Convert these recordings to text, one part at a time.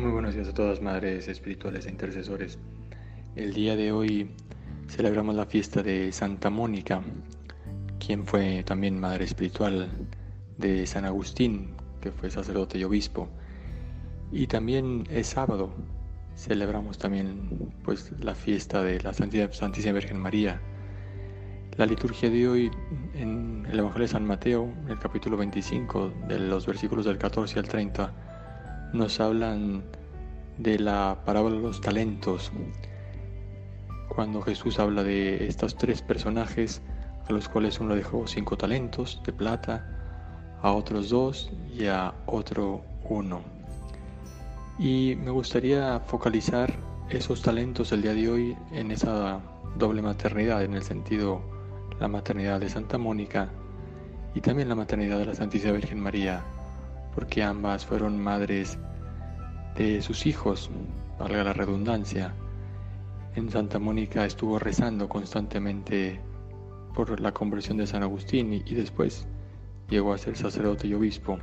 Muy buenos días a todas madres espirituales e intercesores. El día de hoy celebramos la fiesta de Santa Mónica, quien fue también madre espiritual de San Agustín, que fue sacerdote y obispo. Y también es sábado, celebramos también pues la fiesta de la Santísima Virgen María. La liturgia de hoy en el Evangelio de San Mateo, en el capítulo 25, de los versículos del 14 al 30, nos hablan de la parábola de los talentos. Cuando Jesús habla de estos tres personajes, a los cuales uno dejó cinco talentos de plata, a otros dos y a otro uno. Y me gustaría focalizar esos talentos el día de hoy en esa doble maternidad, en el sentido la maternidad de Santa Mónica y también la maternidad de la Santísima Virgen María, porque ambas fueron madres de sus hijos, valga la redundancia. En Santa Mónica estuvo rezando constantemente por la conversión de San Agustín y, después llegó a ser sacerdote y obispo,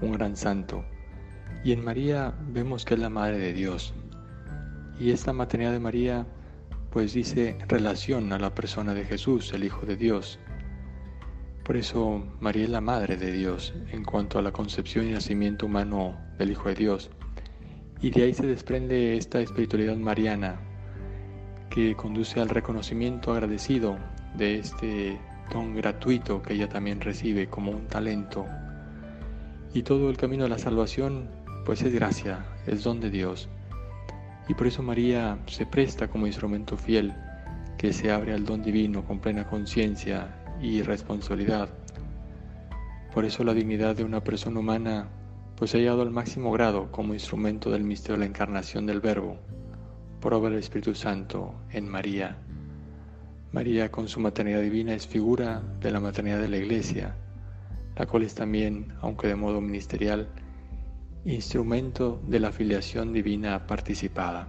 un gran santo. Y en María vemos que es la Madre de Dios. Y esta maternidad de María pues dice relación a la persona de Jesús, el Hijo de Dios. Por eso María es la Madre de Dios en cuanto a la concepción y nacimiento humano del Hijo de Dios. Y de ahí se desprende esta espiritualidad mariana que conduce al reconocimiento agradecido de este don gratuito que ella también recibe como un talento. Y todo el camino de la salvación pues es gracia, es don de Dios. Y por eso María se presta como instrumento fiel que se abre al don divino con plena conciencia y responsabilidad. Por eso la dignidad de una persona humana pues ha llegado al máximo grado como instrumento del misterio de la encarnación del Verbo, por obra del Espíritu Santo en María. María con su maternidad divina es figura de la maternidad de la Iglesia, la cual es también, aunque de modo ministerial, instrumento de la filiación divina participada.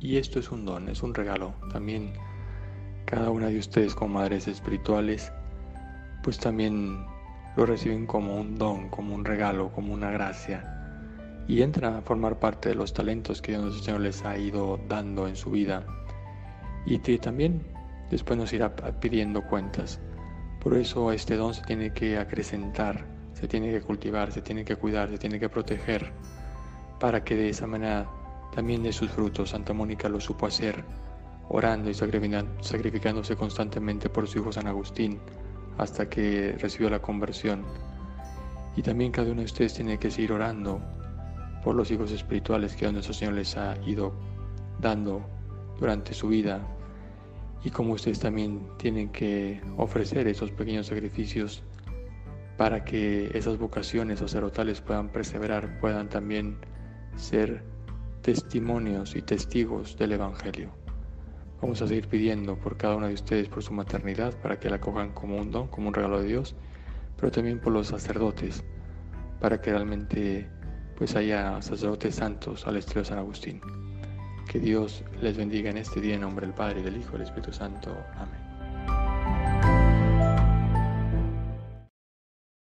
Y esto es un don, es un regalo. También cada una de ustedes como madres espirituales, pues también lo reciben como un don, como un regalo, como una gracia. Y entran a formar parte de los talentos que Dios nuestro Señor les ha ido dando en su vida. Y que también después nos irá pidiendo cuentas. Por eso este don se tiene que acrecentar se tiene que cultivar, se tiene que cuidar, se tiene que proteger, para que de esa manera también de sus frutos. Santa Mónica lo supo hacer, orando y sacrificándose constantemente por su hijo San Agustín, hasta que recibió la conversión. Y también cada uno de ustedes tiene que seguir orando por los hijos espirituales que nuestro Señor les ha ido dando durante su vida. Y como ustedes también tienen que ofrecer esos pequeños sacrificios para que esas vocaciones sacerdotales puedan perseverar, puedan también ser testimonios y testigos del Evangelio. Vamos a seguir pidiendo por cada una de ustedes por su maternidad para que la cojan como un don, como un regalo de Dios, pero también por los sacerdotes, para que realmente pues haya sacerdotes santos al estilo de San Agustín. Que Dios les bendiga en este día en nombre del Padre, del Hijo y del Espíritu Santo. Amén.